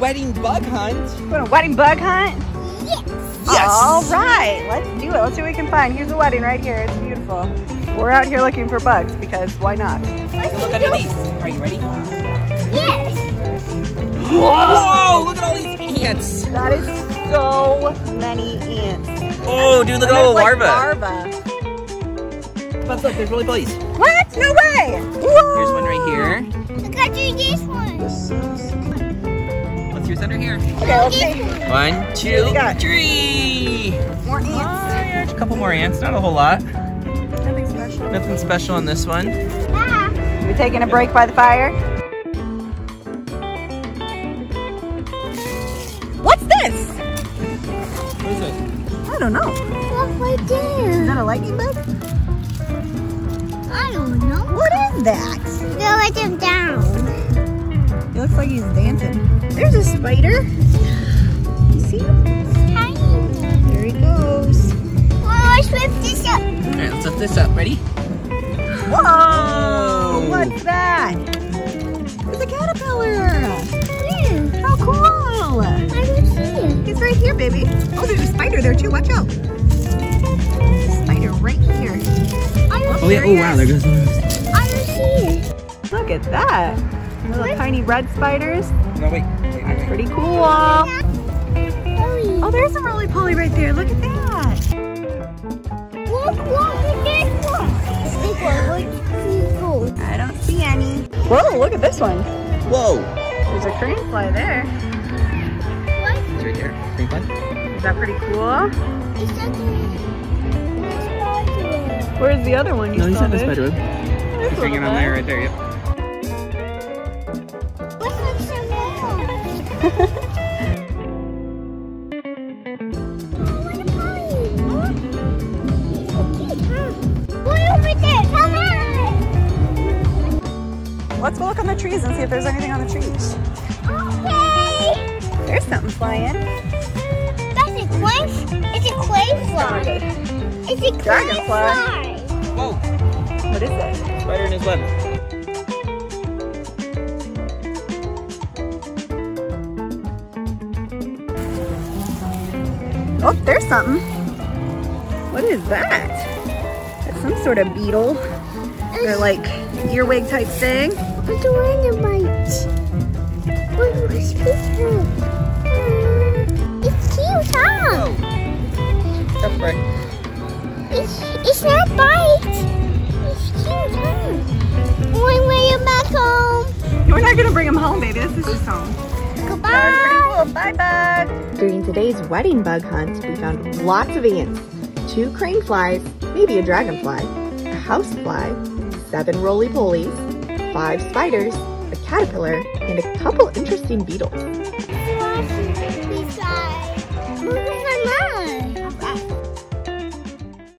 wedding bug hunt. Want a wedding bug hunt? Yes. Yes. All right, let's do it. Let's see what we can find. Here's a wedding right here. It's beautiful. We're out here looking for bugs because why not? Let's Look underneath. Are you ready? Yes. Whoa! Look at all these ants. That is so many ants. Oh, dude, look at all the there's, larvae. like, larvae. But look, there's roly polies. What? No way! Whoa! Here's one right here. Look at you this one. Let's see what's under here. Okay, let's see. One, two, we got? three. More Oh, ants. yeah, a couple more ants. Not a whole lot. Nothing special. Nothing special on this one. Ah. We taking a break by the fire? What's this? What is it? I don't know. Look right Is that a lightning bug? I don't know. What is that? Go let them down. It looks like he's dancing. There's a spider. You see him? Tiny. There he goes. Oh, let's lift this up. Alright, let's lift this up. Ready? Whoa! What's that? It's a caterpillar. Yeah. How cool! I don't see it. He's right here, baby. Oh, there's a spider there too. Watch out. Spider right here. Oh, yeah. Oh, wow. There goes one. I don't see it. Look at that. Little tiny red spiders. No, wait. wait, wait, wait. Pretty cool. Oh, there's a roly poly right there. Look at that. look, look at this one. This one looks cool. I don't see any. Whoa, look at this one. Whoa. There's a crane fly there. What? It's right there. Green flag. Is that pretty cool? It's like a spider. Where's the other one you No, he's saw not the there? spider web. He's hanging on there, guy. right there. Yep. Let's go look on the trees and see if there's anything on the trees. Okay. There's something flying. That's a clay. It's a clay fly. It's a clay Dragonfly. fly. Whoa. What is it? Spider in his web. Oh, there's something. What is that? It's some sort of beetle. They're like earwig type thing. It's a random bite. What was this? It's cute, huh? Whoa. That's. It's, it's not bite. It's cute, huh? When we are back home. We're not gonna bring him home, baby. This is his home. Goodbye. Cool. Bye, bug. During today's wedding bug hunt, we found lots of ants, two crane flies, maybe a dragonfly, a house fly, seven roly polies, five spiders, a caterpillar, and a couple interesting beetles.